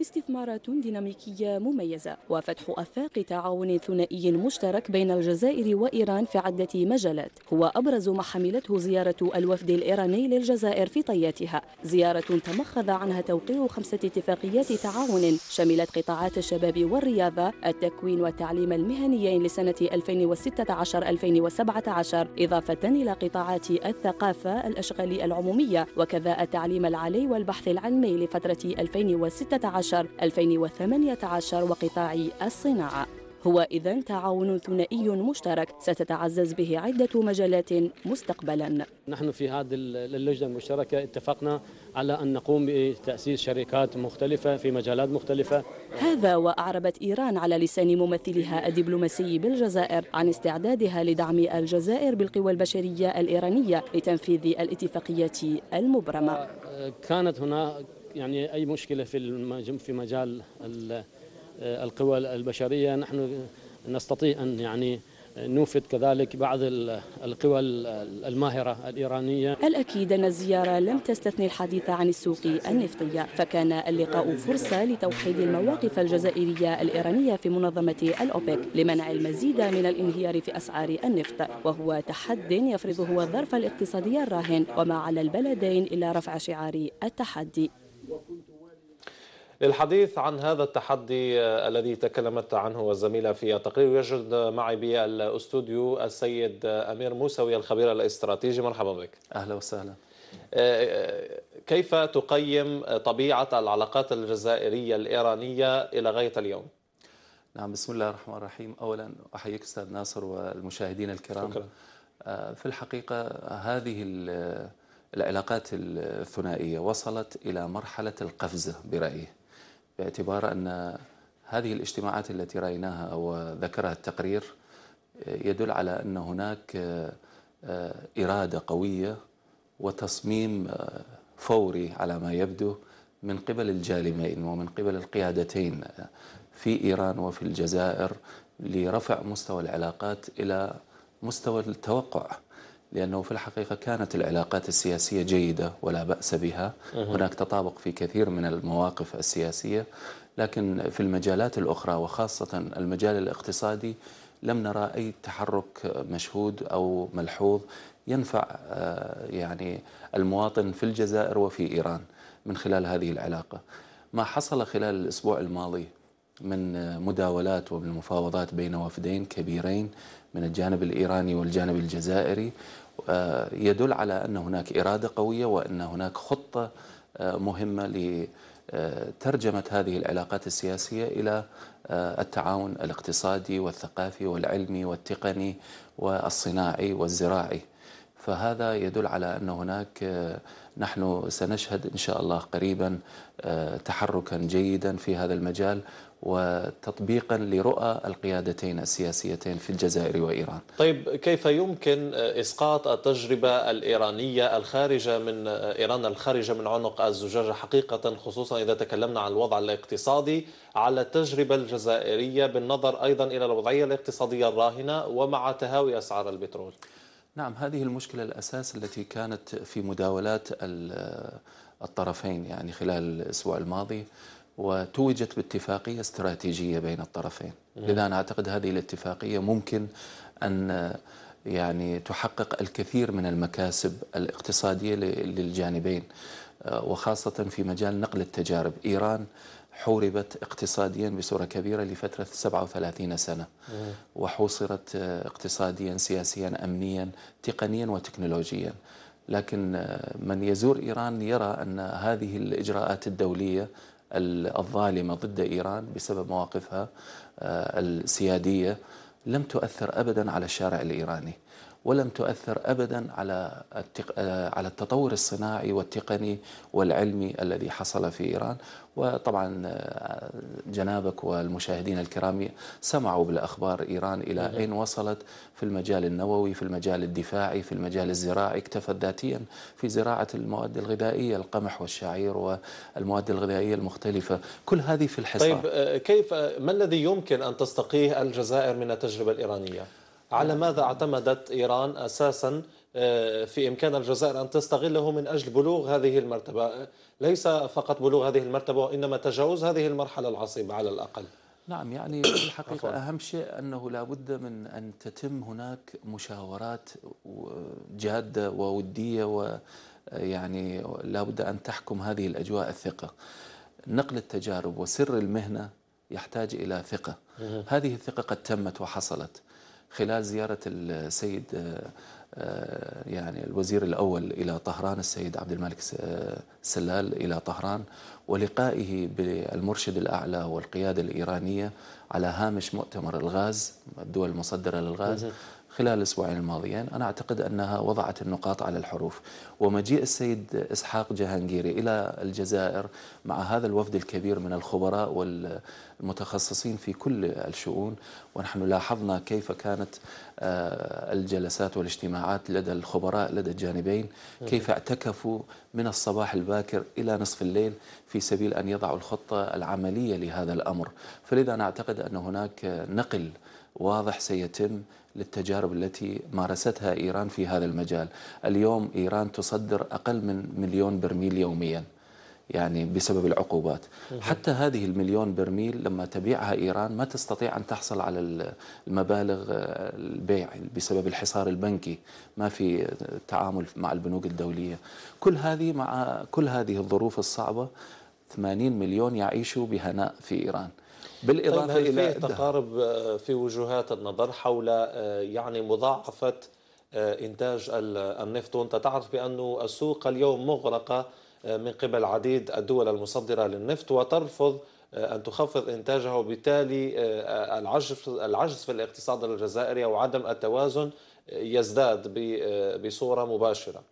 استثمارات ديناميكية مميزة وفتح آفاق تعاون ثنائي مشترك بين الجزائر وإيران في عدة مجالات. هو أبرز ما حملته زيارة الوفد الإيراني للجزائر في طياتها. زيارة تمخض عنها توقيع خمسة اتفاقيات تعاون شملت قطاعات الشباب والرياضة التكوين والتعليم المهنيين لسنة 2016-2017 إضافة إلى قطاعات الثقافة الأشغال العمومية وكذا التعليم العالي والبحث العلمي لفترة 2016-2018 وقطاع الصناعة. هو إذا تعاون ثنائي مشترك ستتعزز به عدة مجالات مستقبلا. نحن في هذه اللجنة المشتركة اتفقنا على أن نقوم بتأسيس شركات مختلفة في مجالات مختلفة. هذا وأعربت إيران على لسان ممثلها الدبلوماسي بالجزائر عن استعدادها لدعم الجزائر بالقوى البشرية الإيرانية لتنفيذ الاتفاقيات المبرمة. كانت هنا يعني أي مشكلة في في مجال القوى البشرية نحن نستطيع أن يعني نوفد كذلك بعض القوى الماهرة الإيرانية. الأكيد أن الزيارة لم تستثني الحديث عن السوق النفطية فكان اللقاء فرصة لتوحيد المواقف الجزائرية الإيرانية في منظمة الأوبك لمنع المزيد من الانهيار في أسعار النفط وهو تحد يفرضه الظرف الاقتصادي الراهن وما على البلدين إلا رفع شعار التحدي. للحديث عن هذا التحدي الذي تكلمت عنه الزميلة في التقرير يوجد معي بالأستوديو السيد أمير موسوي الخبير الاستراتيجي. مرحبا بك. أهلا وسهلا. كيف تقيم طبيعة العلاقات الجزائرية الإيرانية إلى غاية اليوم؟ نعم بسم الله الرحمن الرحيم. أولا أحييك أستاذ ناصر والمشاهدين الكرام. شكرا. في الحقيقة هذه العلاقات الثنائية وصلت إلى مرحلة القفزة برأيي باعتبار أن هذه الاجتماعات التي رأيناها وذكرها التقرير يدل على أن هناك إرادة قوية وتصميم فوري على ما يبدو من قبل الجانبين ومن قبل القيادتين في إيران وفي الجزائر لرفع مستوى العلاقات إلى مستوى التوقع. لأنه في الحقيقة كانت العلاقات السياسية جيدة ولا بأس بها. هناك تطابق في كثير من المواقف السياسية لكن في المجالات الأخرى وخاصة المجال الاقتصادي لم نرى أي تحرك مشهود أو ملحوظ ينفع يعني المواطن في الجزائر وفي إيران من خلال هذه العلاقة. ما حصل خلال الأسبوع الماضي من مداولات ومن مفاوضات بين وفدين كبيرين من الجانب الإيراني والجانب الجزائري. يدل على أن هناك إرادة قوية وأن هناك خطة مهمة لترجمة هذه العلاقات السياسية إلى التعاون الاقتصادي والثقافي والعلمي والتقني والصناعي والزراعي. فهذا يدل على أن هناك نحن سنشهد إن شاء الله قريبا تحركا جيدا في هذا المجال وتطبيقا لرؤى القيادتين السياسيتين في الجزائر وإيران. طيب كيف يمكن إسقاط التجربة الإيرانية الخارجة من إيران الخارجة من عنق الزجاجة؟ حقيقة خصوصا إذا تكلمنا عن الوضع الاقتصادي على التجربة الجزائرية بالنظر أيضا إلى الوضعية الاقتصادية الراهنة ومع تهاوي أسعار البترول. نعم هذه المشكلة الأساس التي كانت في مداولات الطرفين يعني خلال الأسبوع الماضي وتوجت باتفاقية استراتيجية بين الطرفين. لذا أنا أعتقد هذه الاتفاقية ممكن أن يعني تحقق الكثير من المكاسب الاقتصادية للجانبين وخاصة في مجال نقل التجارب. إيران حوربت اقتصاديا بصورة كبيرة لفترة 37 سنة. وحوصرت اقتصاديا سياسيا أمنيا تقنيا وتكنولوجيا. لكن من يزور إيران يرى أن هذه الإجراءات الدولية الظالمة ضد إيران بسبب مواقفها السيادية لم تؤثر أبدا على الشارع الإيراني. ولم تؤثر ابدا على على التطور الصناعي والتقني والعلمي الذي حصل في إيران. وطبعا جنابك والمشاهدين الكرام سمعوا بالأخبار إيران إلى اين وصلت في المجال النووي في المجال الدفاعي في المجال الزراعي اكتفت ذاتيا في زراعة المواد الغذائية القمح والشعير والمواد الغذائية المختلفة. كل هذه في الحصار. طيب كيف ما الذي يمكن أن تستقيه الجزائر من التجربة الإيرانية؟ على ماذا اعتمدت إيران أساسا في إمكان الجزائر أن تستغله من أجل بلوغ هذه المرتبة؟ ليس فقط بلوغ هذه المرتبة وإنما تجاوز هذه المرحلة العصيبة على الأقل. نعم يعني في الحقيقة أهم شيء أنه لابد من أن تتم هناك مشاورات جادة وودية ويعني لابد أن تحكم هذه الأجواء الثقة. نقل التجارب وسر المهنة يحتاج إلى ثقة. هذه الثقة قد تمت وحصلت. خلال زيارة السيد آه، يعني الوزير الأول إلى طهران السيد عبد الملك سلال إلى طهران ولقائه بالمرشد الأعلى والقيادة الإيرانية على هامش مؤتمر الغاز الدول المصدرة للغاز. خلال الأسبوعين الماضيين أنا أعتقد أنها وضعت النقاط على الحروف. ومجيء السيد إسحاق جهانجيري إلى الجزائر مع هذا الوفد الكبير من الخبراء والمتخصصين في كل الشؤون ونحن لاحظنا كيف كانت آه، الجلسات والاجتماعات لدى الخبراء لدى الجانبين كيف اعتكفوا من الصباح الباكر إلى نصف الليل في سبيل أن يضعوا الخطة العملية لهذا الأمر. فلذا أنا أعتقد أن هناك نقل واضح سيتم للتجارب التي مارستها إيران في هذا المجال. اليوم إيران تصدر أقل من مليون برميل يوميا يعني بسبب العقوبات. حتى هذه المليون برميل لما تبيعها إيران ما تستطيع أن تحصل على المبالغ البيع بسبب الحصار البنكي ما في تعامل مع البنوك الدولية. كل هذه مع كل هذه الظروف الصعبة 80 مليون يعيشوا بهناء في إيران. بالإضافة طيب إلى تقارب آه، في وجهات النظر حول آه، يعني مضاعفة آه، إنتاج النفط؟ وأنت تعرف بأن السوق اليوم مغرقة من قبل عديد الدول المصدرة للنفط وترفض أن تخفض إنتاجها وبالتالي العجز العجز في الاقتصاد الجزائري أو عدم التوازن يزداد بصورة مباشرة.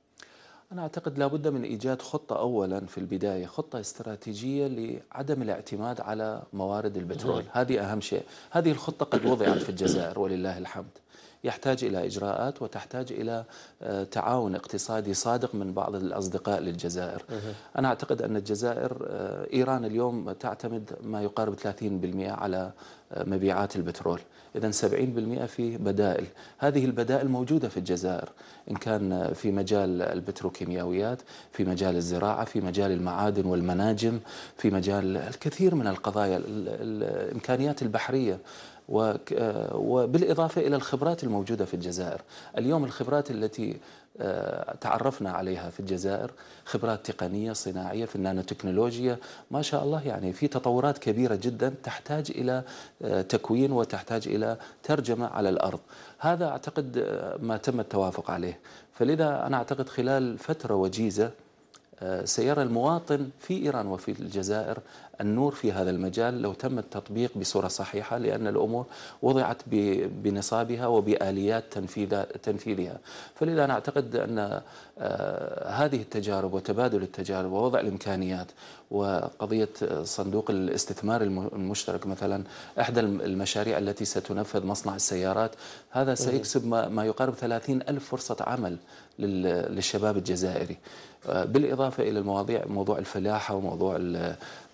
أنا أعتقد لابد من إيجاد خطة أولا في البداية خطة استراتيجية لعدم الاعتماد على موارد البترول. هذه أهم شيء. هذه الخطة قد وضعت في الجزائر ولله الحمد. يحتاج إلى إجراءات وتحتاج إلى آه، تعاون اقتصادي صادق من بعض الأصدقاء للجزائر. أنا أعتقد أن الجزائر آه، إيران اليوم تعتمد ما يقارب 30% على آه، مبيعات البترول. إذا 70% في بدائل. هذه البدائل موجودة في الجزائر إن كان في مجال البتروكيماويات في مجال الزراعة في مجال المعادن والمناجم في مجال الكثير من القضايا الإمكانيات البحرية. وبالإضافة إلى الخبرات الموجودة في الجزائر. اليوم الخبرات التي آه، تعرفنا عليها في الجزائر خبرات تقنية صناعية في النانوتكنولوجيا ما شاء الله يعني في تطورات كبيرة جدا تحتاج إلى آه، تكوين وتحتاج إلى ترجمة على الأرض. هذا أعتقد آه، ما تم التوافق عليه. فلذا أنا أعتقد خلال فترة وجيزة سيرى المواطن في إيران وفي الجزائر. النور في هذا المجال لو تم التطبيق بصورة صحيحة لأن الأمور وضعت بنصابها وبآليات تنفيذها. فلذا أنا أعتقد أن آه، هذه التجارب وتبادل التجارب ووضع الإمكانيات وقضية صندوق الاستثمار المشترك مثلا إحدى المشاريع التي ستنفذ مصنع السيارات هذا سيكسب ما يقارب 30 ألف فرصة عمل للشباب الجزائري. آه، بالإضافة إلى المواضيع موضوع الفلاحة وموضوع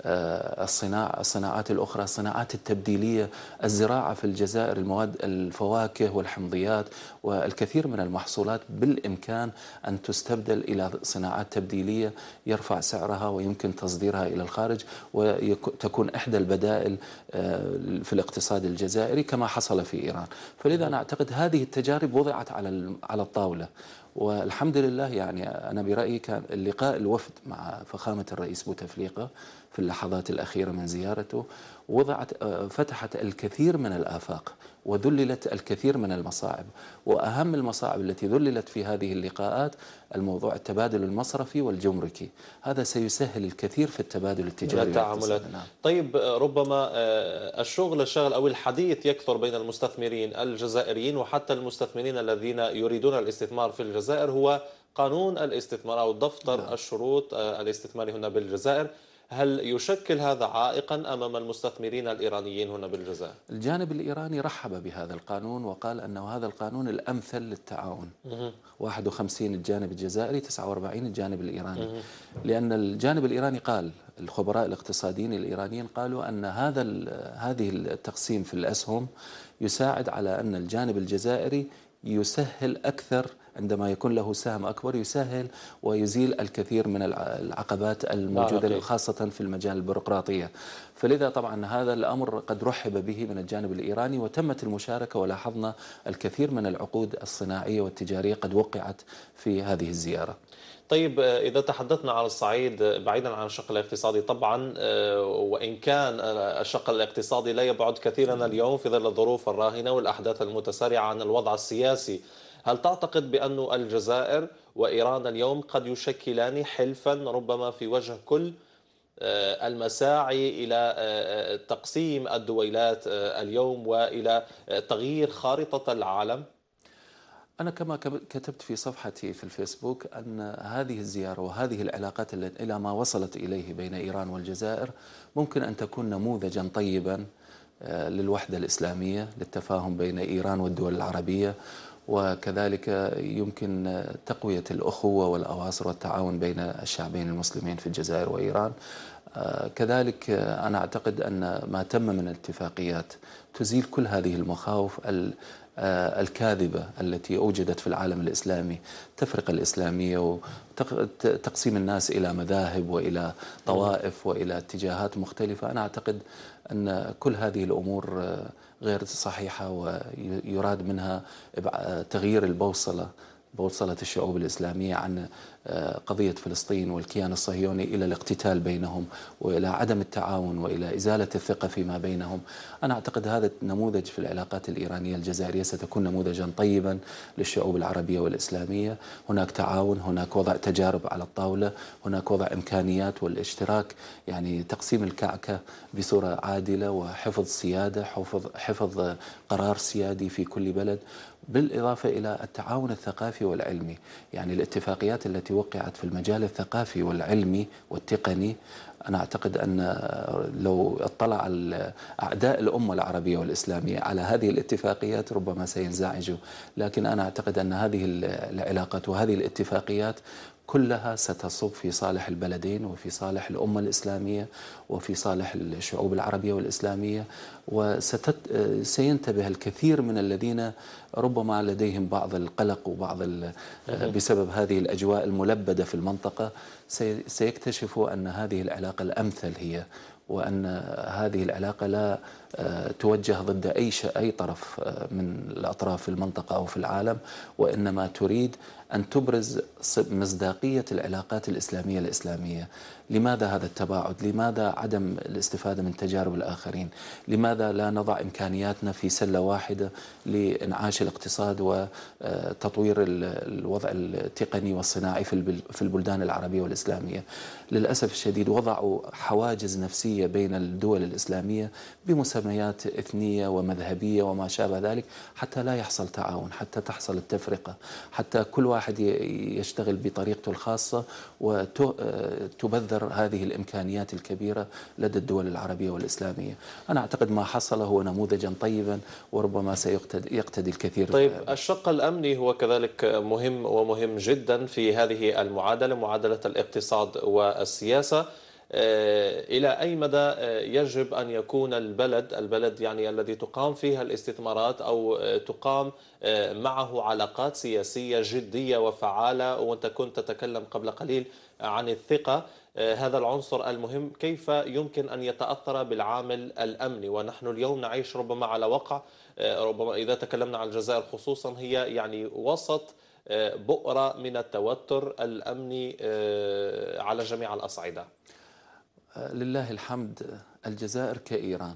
آه، الصناعة الصناعات الأخرى الصناعات التبديلية الزراعة في الجزائر المواد الفواكه والحمضيات والكثير من المحصولات بالإمكان أن تستبدل إلى صناعات تبديلية يرفع سعرها ويمكن تصديرها إلى الخارج وتكون إحدى البدائل آه، في الاقتصاد الجزائري كما حصل في إيران. فلذا أنا أعتقد هذه التجارب وضعت على على الطاولة. والحمد لله يعني أنا برأيي كان اللقاء الوفد مع فخامة الرئيس بوتفليقة في اللحظات الأخيرة من زيارته وضعت آه، فتحت الكثير من الآفاق وذللت الكثير من المصاعب. وأهم المصاعب التي ذللت في هذه اللقاءات الموضوع التبادل المصرفي والجمركي. هذا سيسهل الكثير في التبادل التجاري التعاملات نعم. طيب آه، ربما آه، الشغل الشغل أو الحديث يكثر بين المستثمرين الجزائريين وحتى المستثمرين الذين يريدون الاستثمار في الجزائر هو قانون الاستثمار أو دفتر نعم. الشروط الاستثماري هنا بالجزائر. هل يشكل هذا عائقا أمام المستثمرين الإيرانيين هنا بالجزائر؟ الجانب الإيراني رحب بهذا القانون وقال أنه هذا القانون الأمثل للتعاون. 51 الجانب الجزائري 49 الجانب الإيراني. لأن الجانب الإيراني قال الخبراء الاقتصاديين الإيرانيين قالوا أن هذا هذه التقسيم في الأسهم يساعد على أن الجانب الجزائري يسهل أكثر عندما يكون له سهم أكبر يسهل ويزيل الكثير من العقبات الموجودة خاصة في المجال البيروقراطية. فلذا طبعا هذا الأمر قد رحب به من الجانب الإيراني وتمت المشاركة ولاحظنا الكثير من العقود الصناعية والتجارية قد وقعت في هذه الزيارة. طيب إذا تحدثنا على الصعيد بعيدا عن الشق الاقتصادي طبعا وإن كان الشق الاقتصادي لا يبعد كثيرا اليوم في ظل الظروف الراهنة والأحداث المتسارعة عن الوضع السياسي هل تعتقد بأن الجزائر وإيران اليوم قد يشكلان حلفا ربما في وجه كل المساعي إلى تقسيم الدويلات اليوم وإلى تغيير خارطة العالم؟ أنا كما كتبت في صفحتي في الفيسبوك أن هذه الزيارة وهذه العلاقات إلى ما وصلت إليه بين إيران والجزائر ممكن أن تكون نموذجا طيبا للوحدة الإسلامية للتفاهم بين إيران والدول العربية وكذلك يمكن تقوية الأخوة والأواصر والتعاون بين الشعبين المسلمين في الجزائر وإيران. كذلك أنا أعتقد أن ما تم من الاتفاقيات تزيل كل هذه المخاوف الكاذبة التي أوجدت في العالم الإسلامي تفرقة الإسلامية وتقسيم الناس إلى مذاهب وإلى طوائف وإلى اتجاهات مختلفة. أنا أعتقد أن كل هذه الأمور غير صحيحة ويراد منها تغيير البوصلة بوصلة الشعوب الإسلامية عن آه، قضية فلسطين والكيان الصهيوني إلى الاقتتال بينهم وإلى عدم التعاون وإلى إزالة الثقة فيما بينهم. أنا أعتقد هذا النموذج في العلاقات الإيرانية الجزائرية ستكون نموذجا طيبا للشعوب العربية والإسلامية. هناك تعاون هناك وضع تجارب على الطاولة هناك وضع إمكانيات والاشتراك يعني تقسيم الكعكة بصورة عادلة وحفظ سيادة حفظ, حفظ قرار سيادي في كل بلد. بالإضافة إلى التعاون الثقافي والعلمي. يعني الاتفاقيات التي وقعت في المجال الثقافي والعلمي والتقني أنا أعتقد أن لو اطلع أعداء الأمة العربية والإسلامية على هذه الاتفاقيات ربما سينزعجوا. لكن أنا أعتقد أن هذه العلاقات وهذه الاتفاقيات كلها ستصب في صالح البلدين وفي صالح الأمة الإسلامية وفي صالح الشعوب العربية والإسلامية وسينتبه الكثير من الذين ربما لديهم بعض القلق وبعض بسبب هذه الأجواء الملبدة في المنطقة سيكتشفوا أن هذه العلاقة الأمثل هي وأن هذه العلاقة لا توجه ضد أي أي طرف آه، من الأطراف في المنطقة أو في العالم وإنما تريد أن تبرز مصداقية العلاقات الإسلامية الإسلامية لماذا هذا التباعد؟ لماذا عدم الاستفادة من تجارب الآخرين؟ لماذا لا نضع إمكانياتنا في سلة واحدة لإنعاش الاقتصاد وتطوير الوضع التقني والصناعي في البلدان العربية والإسلامية؟ للأسف الشديد وضعوا حواجز نفسية بين الدول الإسلامية بمسميات إثنية ومذهبية وما شابه ذلك حتى لا يحصل تعاون حتى تحصل التفرقة حتى كل واحد يشتغل بطريقته الخاصة وتبذر هذه الإمكانيات الكبيرة لدى الدول العربية والإسلامية. أنا أعتقد ما حصل هو نموذجا طيبا وربما سيقتدي الكثير. طيب الشق الأمني هو كذلك مهم ومهم جدا في هذه المعادلة معادلة الاقتصاد والسياسة. إلى أي مدى آه، يجب أن يكون البلد البلد يعني الذي تقام فيها الاستثمارات أو آه، تقام معه علاقات سياسية جدية وفعالة وأنت كنت تتكلم قبل قليل عن الثقة هذا العنصر المهم كيف يمكن أن يتأثر بالعامل الأمني؟ ونحن اليوم نعيش ربما على وقع ربما إذا تكلمنا عن الجزائر خصوصا هي يعني وسط بؤرة من التوتر الأمني على جميع الأصعدة. لله الحمد الجزائر كإيران.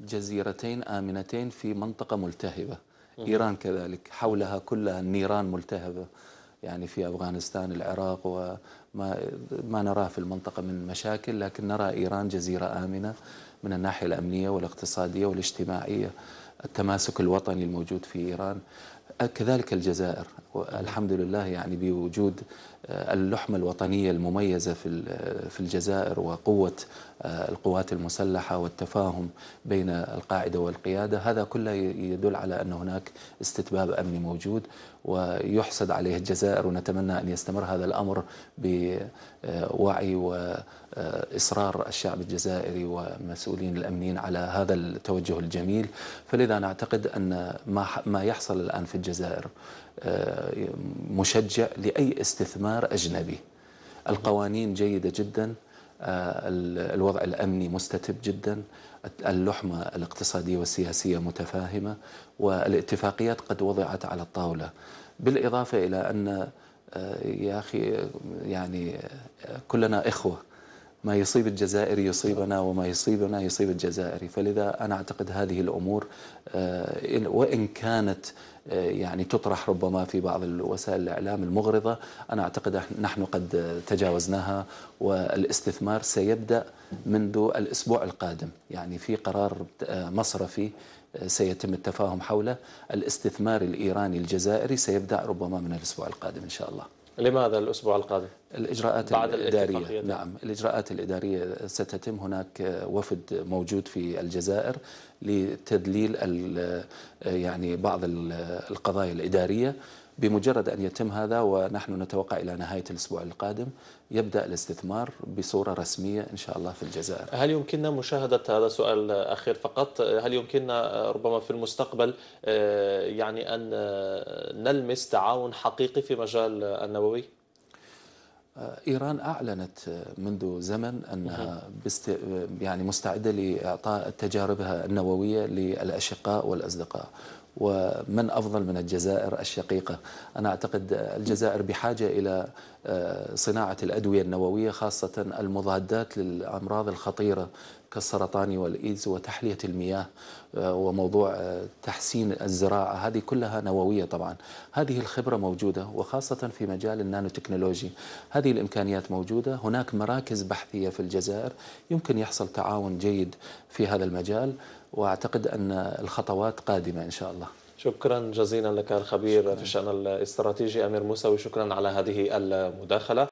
جزيرتين آمنتين في منطقة ملتهبة. إيران كذلك حولها كلها النيران ملتهبة. يعني في أفغانستان العراق وما ما نراه في المنطقة من مشاكل لكن نرى إيران جزيرة آمنة من الناحية الأمنية والاقتصادية والاجتماعية. التماسك الوطني الموجود في إيران. كذلك الجزائر. الحمد لله يعني بوجود اللحمة الوطنية المميزة في في الجزائر وقوة آه، القوات المسلحة والتفاهم بين القاعدة والقيادة. هذا كله يدل على أن هناك استتباب أمني موجود ويحسد عليه الجزائر ونتمنى أن يستمر هذا الأمر بوعي وإصرار الشعب الجزائري ومسؤولين الأمنيين على هذا التوجه الجميل. فلذا نعتقد أن ما يحصل الآن في الجزائر مشجع لأي استثمار أجنبي. القوانين جيدة جدا الوضع الأمني مستتب جدا اللحمة الاقتصادية والسياسية متفاهمة والاتفاقيات قد وضعت على الطاولة. بالإضافة إلى أن آه، يا أخي يعني كلنا إخوة. ما يصيب الجزائري يصيبنا وما يصيبنا يصيب الجزائري فلذا أنا أعتقد هذه الأمور آه، وإن كانت آه، يعني تطرح ربما في بعض الوسائل الإعلام المغرضة. أنا أعتقد نحن قد تجاوزناها والاستثمار سيبدأ منذ الأسبوع القادم. يعني في قرار مصرفي سيتم التفاهم حوله. الاستثمار الإيراني الجزائري سيبدأ ربما من الأسبوع القادم إن شاء الله. لماذا الأسبوع القادم؟ الإجراءات بعد الإدارية. نعم الإجراءات الإدارية ستتم. هناك وفد موجود في الجزائر لتدليل يعني بعض القضايا الإدارية. بمجرد أن يتم هذا ونحن نتوقع إلى نهاية الأسبوع القادم يبدأ الاستثمار بصورة رسمية إن شاء الله في الجزائر. هل يمكننا مشاهدة هذا سؤال أخير فقط؟ هل يمكننا ربما في المستقبل آه، يعني أن نلمس تعاون حقيقي في مجال النووي؟ آه، إيران أعلنت منذ زمن أنها بست يعني مستعدة لإعطاء تجاربها النووية للأشقاء والأصدقاء. ومن أفضل من الجزائر الشقيقة. أنا أعتقد الجزائر بحاجة إلى آه، صناعة الأدوية النووية خاصة المضادات للأمراض الخطيرة كالسرطان والإيدز وتحلية المياه آه، وموضوع آه، تحسين الزراعة. هذه كلها نووية طبعا. هذه الخبرة موجودة وخاصة في مجال النانو تكنولوجي هذه الإمكانيات موجودة. هناك مراكز بحثية في الجزائر يمكن يحصل تعاون جيد في هذا المجال. وأعتقد أن الخطوات قادمة إن شاء الله. شكرا جزيلا لك الخبير في الشان الاستراتيجي أمير موسوي شكرا على هذه المداخلة.